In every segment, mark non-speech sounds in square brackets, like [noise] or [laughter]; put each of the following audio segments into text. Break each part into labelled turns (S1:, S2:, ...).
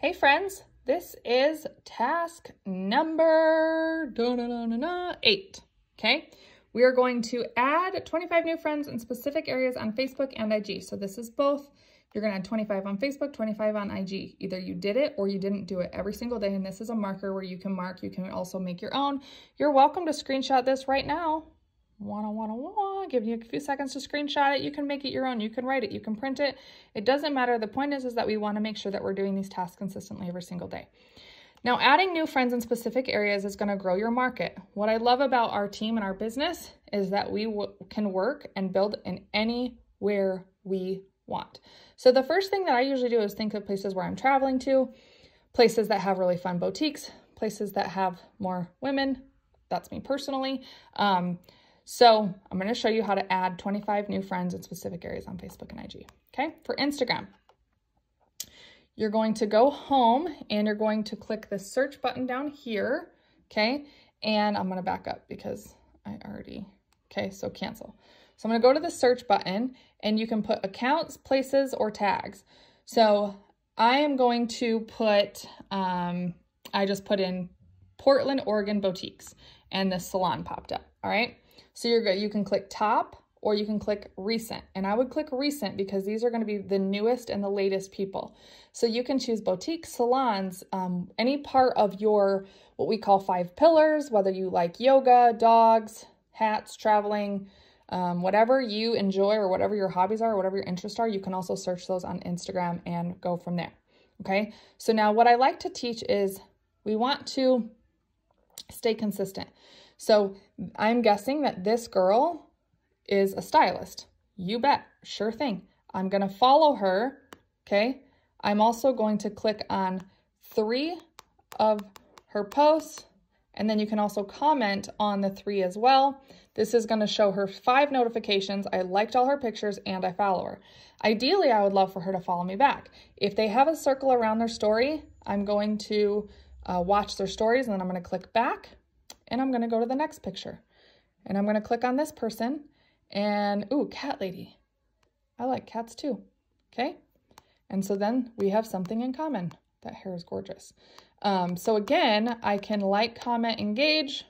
S1: Hey friends, this is task number eight, okay? We are going to add 25 new friends in specific areas on Facebook and IG. So this is both. You're gonna add 25 on Facebook, 25 on IG. Either you did it or you didn't do it every single day. And this is a marker where you can mark. You can also make your own. You're welcome to screenshot this right now wanna, wanna, wanna, give you a few seconds to screenshot it. You can make it your own. You can write it. You can print it. It doesn't matter. The point is, is that we wanna make sure that we're doing these tasks consistently every single day. Now, adding new friends in specific areas is gonna grow your market. What I love about our team and our business is that we can work and build in anywhere we want. So the first thing that I usually do is think of places where I'm traveling to, places that have really fun boutiques, places that have more women. That's me personally. Um, so I'm going to show you how to add 25 new friends in specific areas on Facebook and IG. Okay, for Instagram, you're going to go home and you're going to click the search button down here. Okay, and I'm going to back up because I already, okay, so cancel. So I'm going to go to the search button and you can put accounts, places, or tags. So I am going to put, um, I just put in Portland, Oregon boutiques and the salon popped up. All right. So you're good. You can click top or you can click recent. And I would click recent because these are going to be the newest and the latest people. So you can choose boutique, salons, um, any part of your what we call five pillars, whether you like yoga, dogs, hats, traveling, um, whatever you enjoy or whatever your hobbies are or whatever your interests are, you can also search those on Instagram and go from there. Okay. So now what I like to teach is we want to stay consistent. So I'm guessing that this girl is a stylist. You bet. Sure thing. I'm going to follow her. Okay. I'm also going to click on three of her posts. And then you can also comment on the three as well. This is going to show her five notifications. I liked all her pictures and I follow her. Ideally, I would love for her to follow me back. If they have a circle around their story, I'm going to uh, watch their stories and then I'm going to click back and I'm gonna go to the next picture. And I'm gonna click on this person and, ooh, cat lady. I like cats too, okay? And so then we have something in common. That hair is gorgeous. Um, so again, I can like, comment, engage.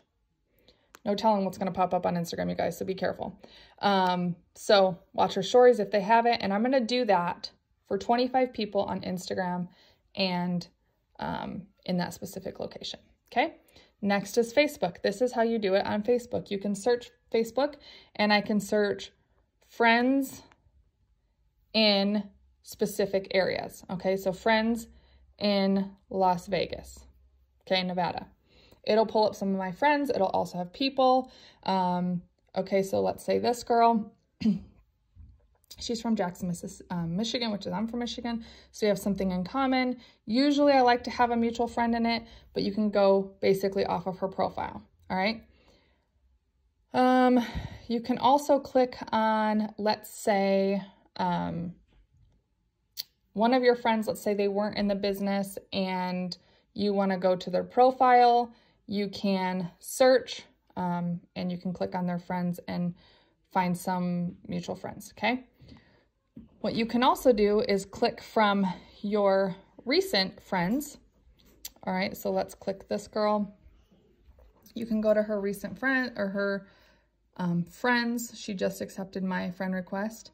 S1: No telling what's gonna pop up on Instagram, you guys, so be careful. Um, so watch her stories if they have it. And I'm gonna do that for 25 people on Instagram and um, in that specific location, okay? Next is Facebook. This is how you do it on Facebook. You can search Facebook and I can search friends in specific areas. Okay, so friends in Las Vegas, okay, Nevada. It'll pull up some of my friends. It'll also have people. Um, okay, so let's say this girl. [clears throat] She's from Jackson, um, Michigan, which is I'm from Michigan. So we have something in common. Usually I like to have a mutual friend in it, but you can go basically off of her profile. All right. Um, you can also click on, let's say, um, one of your friends, let's say they weren't in the business and you want to go to their profile, you can search um, and you can click on their friends and find some mutual friends, okay? What you can also do is click from your recent friends. All right, so let's click this girl. You can go to her recent friend or her um, friends. She just accepted my friend request.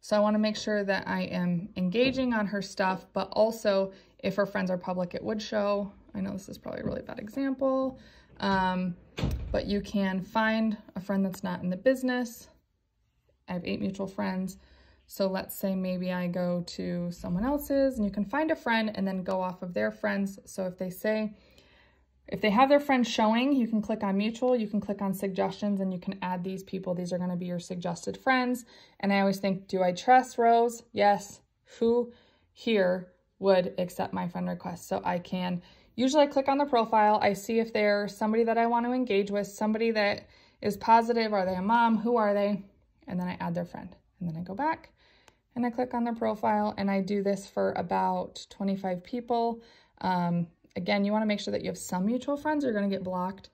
S1: So I wanna make sure that I am engaging on her stuff, but also if her friends are public, it would show. I know this is probably a really bad example, um, but you can find a friend that's not in the business. I have eight mutual friends. So let's say maybe I go to someone else's and you can find a friend and then go off of their friends. So if they say, if they have their friends showing, you can click on mutual, you can click on suggestions and you can add these people. These are gonna be your suggested friends. And I always think, do I trust Rose? Yes. Who here would accept my friend request? So I can usually I click on the profile. I see if they're somebody that I want to engage with, somebody that is positive. Are they a mom? Who are they? And then I add their friend. And then I go back and I click on their profile and I do this for about 25 people. Um, again, you wanna make sure that you have some mutual friends, you're gonna get blocked,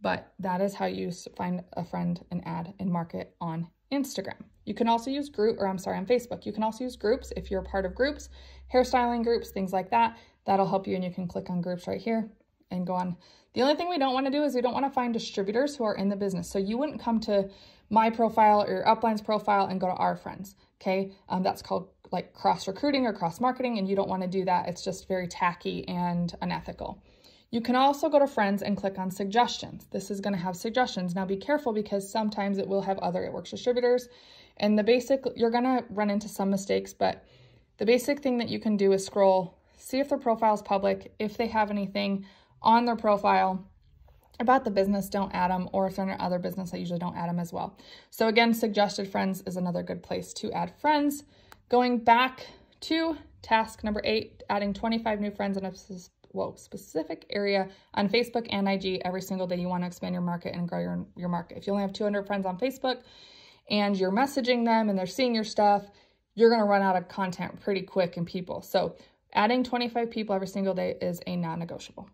S1: but that is how you find a friend and add and market on Instagram. You can also use group, or I'm sorry, on Facebook. You can also use groups if you're a part of groups, hairstyling groups, things like that. That'll help you and you can click on groups right here and go on. The only thing we don't want to do is we don't want to find distributors who are in the business. So you wouldn't come to my profile or your upline's profile and go to our friends. Okay. Um, that's called like cross recruiting or cross marketing. And you don't want to do that. It's just very tacky and unethical. You can also go to friends and click on suggestions. This is going to have suggestions. Now be careful because sometimes it will have other It Works distributors. And the basic, you're going to run into some mistakes, but the basic thing that you can do is scroll, see if their profile is public, if they have anything on their profile about the business, don't add them, or if they're in other business, I usually don't add them as well. So again, suggested friends is another good place to add friends. Going back to task number eight, adding 25 new friends in a specific area on Facebook and IG every single day you want to expand your market and grow your, your market. If you only have 200 friends on Facebook and you're messaging them and they're seeing your stuff, you're going to run out of content pretty quick and people. So adding 25 people every single day is a non-negotiable.